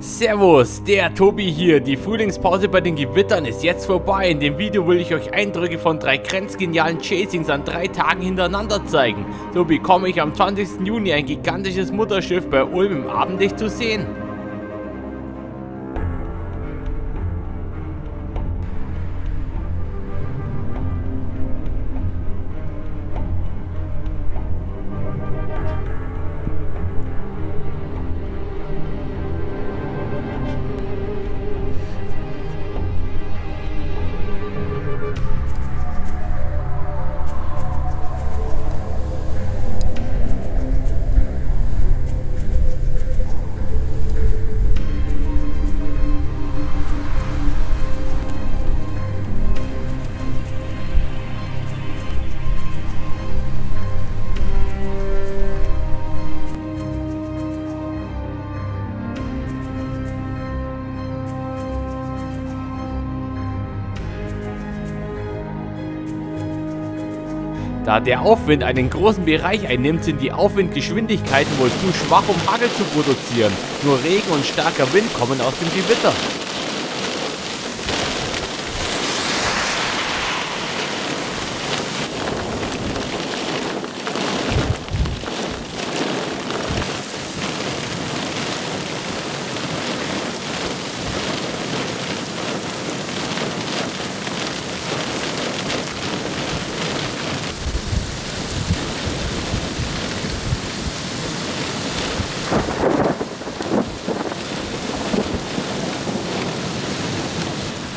Servus, der Tobi hier. Die Frühlingspause bei den Gewittern ist jetzt vorbei. In dem Video will ich euch Eindrücke von drei grenzgenialen Chasings an drei Tagen hintereinander zeigen. So bekomme ich am 20. Juni ein gigantisches Mutterschiff bei Ulm im Abendlicht zu sehen. Da der Aufwind einen großen Bereich einnimmt, sind die Aufwindgeschwindigkeiten wohl zu schwach, um Hagel zu produzieren. Nur Regen und starker Wind kommen aus dem Gewitter.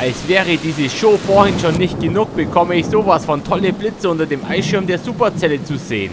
Als wäre diese Show vorhin schon nicht genug, bekomme ich sowas von tolle Blitze unter dem Eisschirm der Superzelle zu sehen.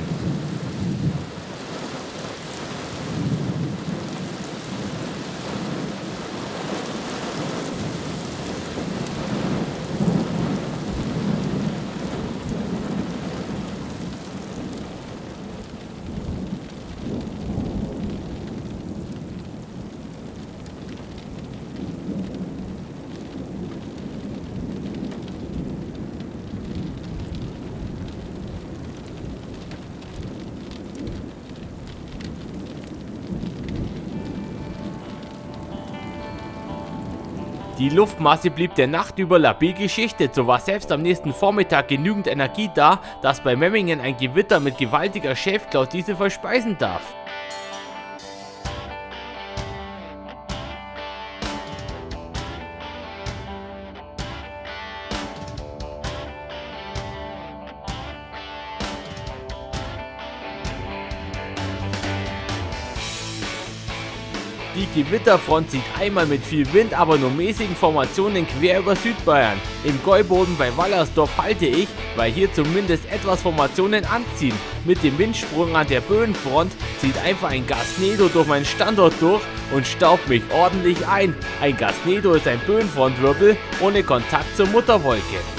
Die Luftmasse blieb der Nacht über labil geschichtet, so war selbst am nächsten Vormittag genügend Energie da, dass bei Memmingen ein Gewitter mit gewaltiger Schäfklaut diese verspeisen darf. Die Gewitterfront zieht einmal mit viel Wind, aber nur mäßigen Formationen quer über Südbayern. Im Gäuboden bei Wallersdorf halte ich, weil hier zumindest etwas Formationen anziehen. Mit dem Windsprung an der Böenfront zieht einfach ein Gasnedo durch meinen Standort durch und staubt mich ordentlich ein. Ein Gasnedo ist ein Böenfrontwirbel ohne Kontakt zur Mutterwolke.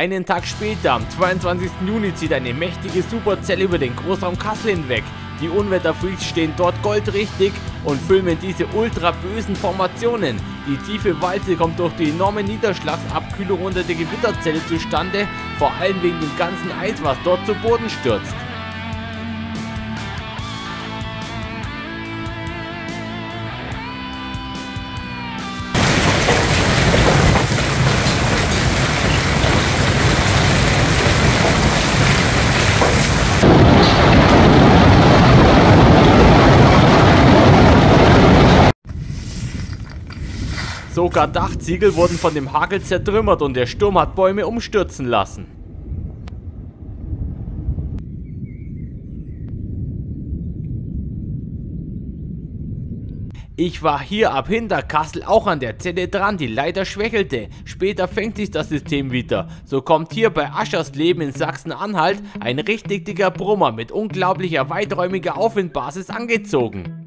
Einen Tag später, am 22. Juni, zieht eine mächtige Superzelle über den Großraum Kassel hinweg. Die Unwetterfreaks stehen dort goldrichtig und filmen diese ultra bösen Formationen. Die tiefe Walze kommt durch die enorme Niederschlagsabkühlung unter der Gewitterzelle zustande, vor allem wegen dem ganzen Eis, was dort zu Boden stürzt. Sogar Dachziegel wurden von dem Hagel zertrümmert und der Sturm hat Bäume umstürzen lassen. Ich war hier ab Hinterkassel auch an der Zelle dran, die leider schwächelte. Später fängt sich das System wieder. So kommt hier bei Aschersleben in Sachsen-Anhalt ein richtig dicker Brummer mit unglaublicher weiträumiger Aufwindbasis angezogen.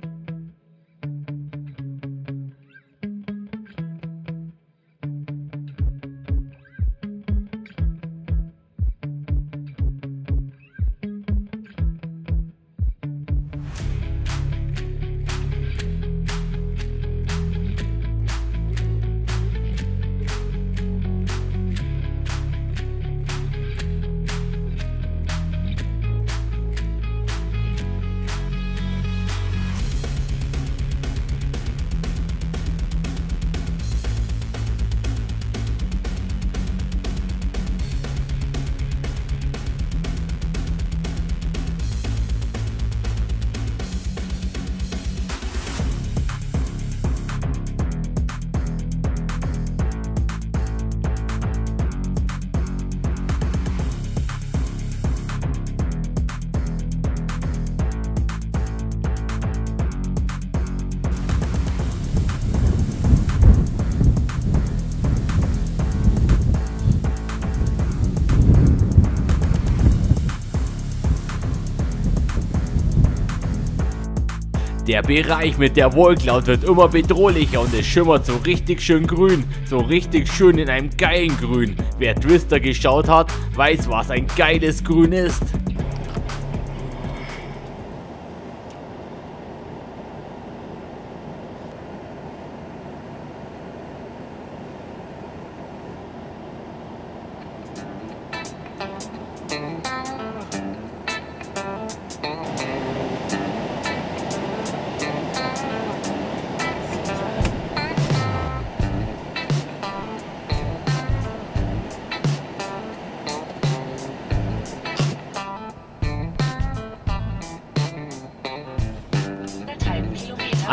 Der Bereich mit der Wohlcloud wird immer bedrohlicher und es schimmert so richtig schön grün, so richtig schön in einem geilen Grün. Wer Twister geschaut hat, weiß was ein geiles Grün ist.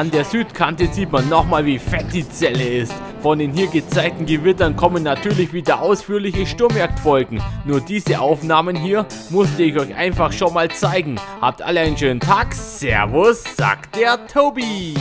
An der Südkante sieht man nochmal wie fett die Zelle ist. Von den hier gezeigten Gewittern kommen natürlich wieder ausführliche Sturmjagdfolgen. Nur diese Aufnahmen hier musste ich euch einfach schon mal zeigen. Habt alle einen schönen Tag. Servus, sagt der Tobi.